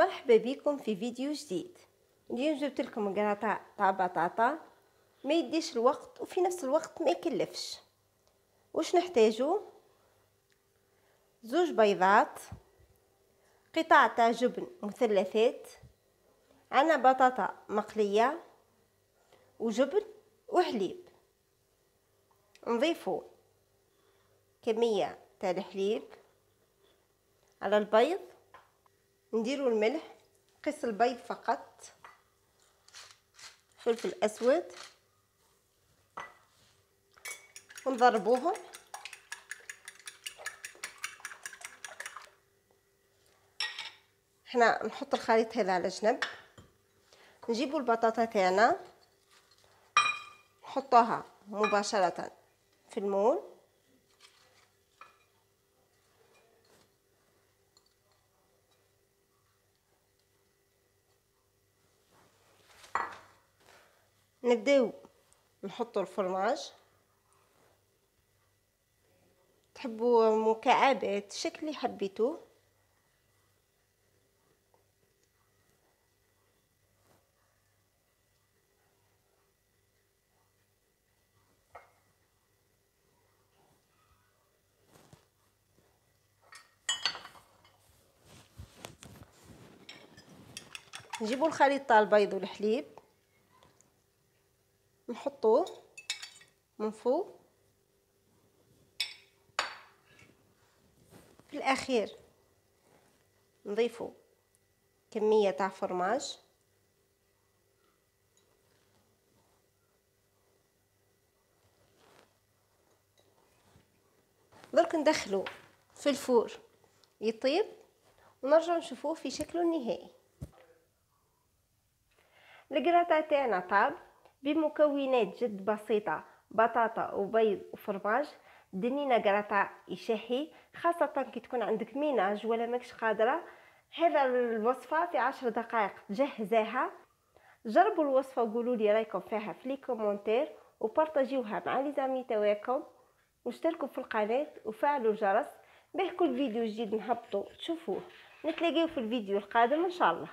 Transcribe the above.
مرحبا بكم في فيديو جديد. اليوم جبت لكم قراطع تاع بطاطا. ما يديش الوقت وفي نفس الوقت ما يكلفش. وش نحتاجو؟ زوج بيضات قطع تاع جبن مثلثات عنا بطاطا مقلية وجبن وحليب. نضيفو كمية تاع الحليب على البيض. نديرو الملح قص البيض فقط فلفل أسود ونضربوهم. هنا نحط الخليط هذا على جنب. نجيبو البطاطا تاعنا نحطوها مباشرة في المول. نبداو. نحطو الفرماج تحبوا مكعبات الشكل اللي حبيتوه نجيبو الخليط تاع البيض والحليب. نحطوه من فوق. في الأخير نضيفو كمية تاع فرماج. درك ندخلو في الفور يطيب ونرجع نشوفوه في شكله النهائي. القراطان تاعنا طاب. بمكونات جد بسيطة بطاطا وبيض وفرماج دنينا قراطان يشهي خاصة كي تكون عندك ménage ولا ماكش قادرة. هذا الوصفة في عشر دقائق تجهزاها جربوا الوصفة وقولوا لي رأيكم فيها في les commentaires وبارطاجيوها مع les amis تاوعكم واشتركوا في القناة وفعلوا الجرس. به كل فيديو جديد نهبطو تشوفوه. نتلاقيو في الفيديو القادم إن شاء الله.